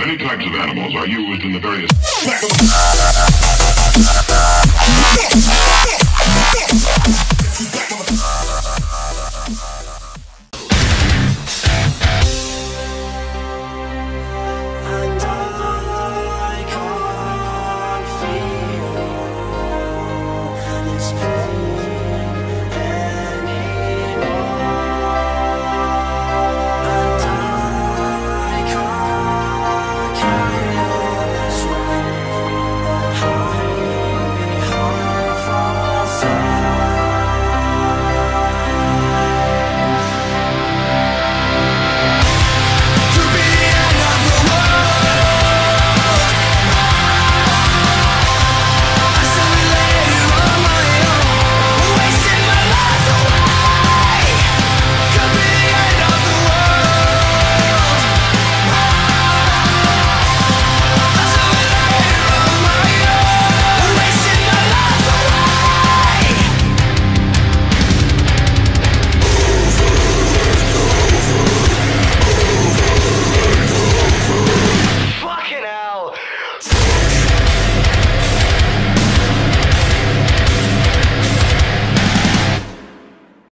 Many types of animals are used in the various...